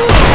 love.